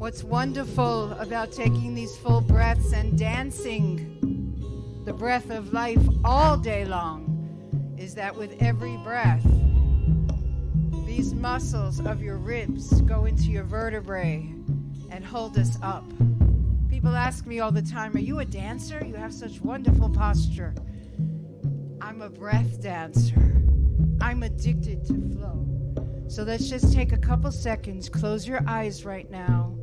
What's wonderful about taking these full breaths and dancing the breath of life all day long is that with every breath, these muscles of your ribs go into your vertebrae and hold us up. People ask me all the time, Are you a dancer? You have such wonderful posture. I'm a breath dancer. I'm addicted to flow. So let's just take a couple seconds, close your eyes right now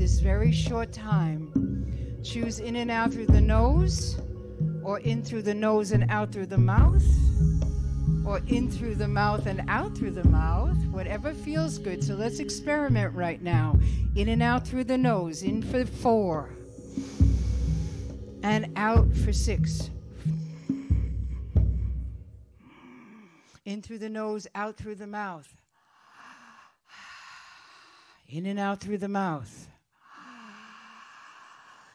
this very short time. Choose in and out through the nose, or in through the nose and out through the mouth, or in through the mouth and out through the mouth, whatever feels good. So let's experiment right now. In and out through the nose, in for four, and out for six. In through the nose, out through the mouth. In and out through the mouth.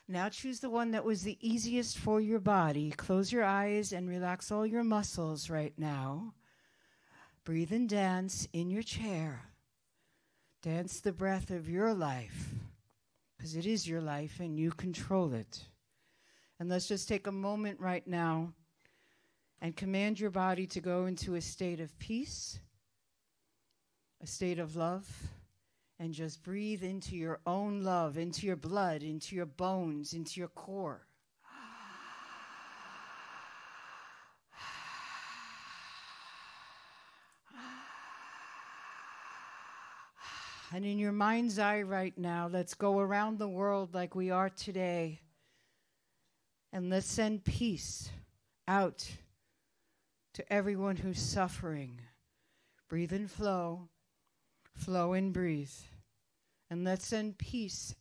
Now choose the one that was the easiest for your body. Close your eyes and relax all your muscles right now. Breathe and dance in your chair. Dance the breath of your life because it is your life and you control it. And let's just take a moment right now and command your body to go into a state of peace, a state of love and just breathe into your own love, into your blood, into your bones, into your core. And in your mind's eye right now, let's go around the world like we are today. And let's send peace out to everyone who's suffering. Breathe and flow. Flow and breathe. And let's send peace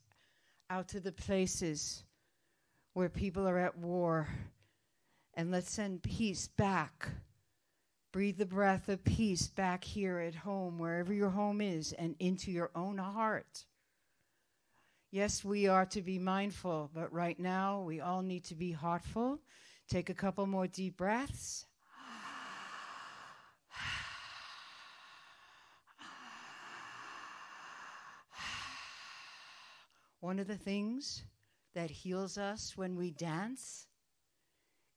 out to the places where people are at war. And let's send peace back. Breathe the breath of peace back here at home, wherever your home is, and into your own heart. Yes, we are to be mindful, but right now we all need to be heartful. Take a couple more deep breaths. One of the things that heals us when we dance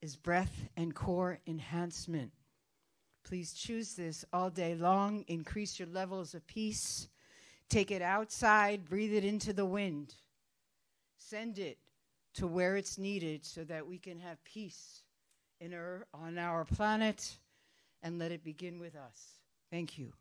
is breath and core enhancement. Please choose this all day long. Increase your levels of peace. Take it outside, breathe it into the wind. Send it to where it's needed so that we can have peace in our, on our planet and let it begin with us. Thank you.